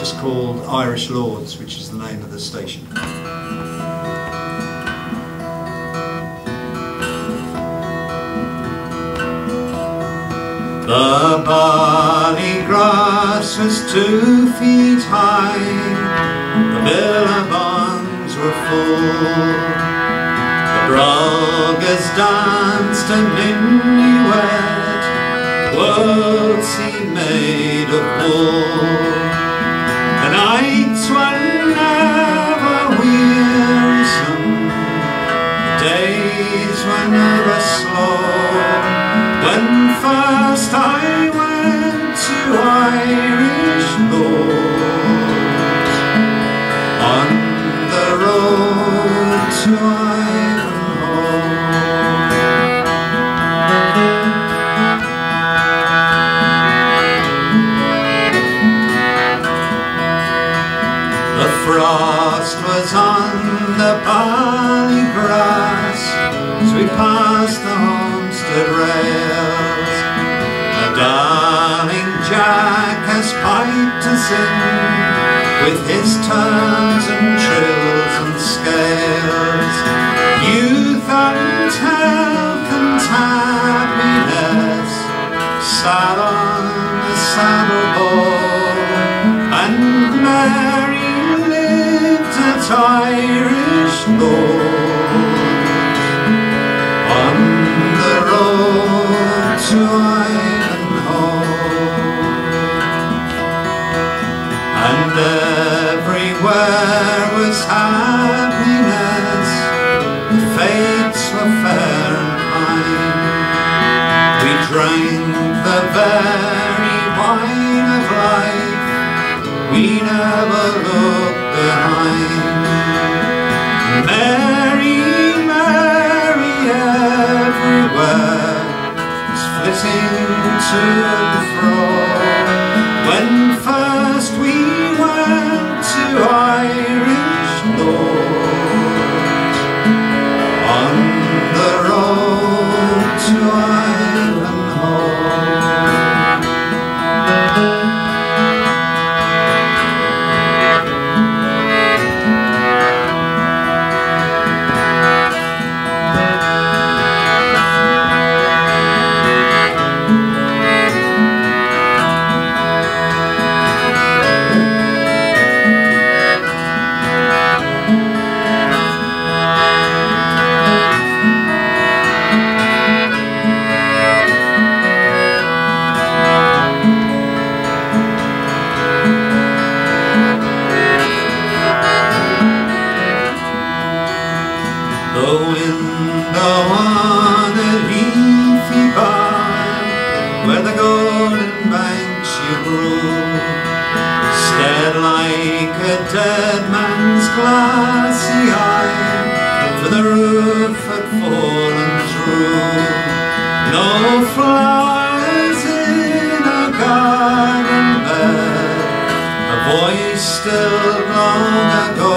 just called Irish Lords, which is the name of the station. The barley grass was two feet high, the billabongs were full. The brolgas danced a minuet, worlds he made of wool. Nights were never wearisome, the days were never slow. When first I went to Irish Lords frost was on the barley grass. As we passed the homestead rails The darling Jack has piped us in With his turns and trills and scales. Youth and health and happiness Sat Irish Lords On the road to Ivanhoe. And everywhere was happiness. The fates were fair and kind We drank the very wine of life. We never Like a dead man's glassy eye For the roof had fallen through. No flowers in a garden bed A voice still long ago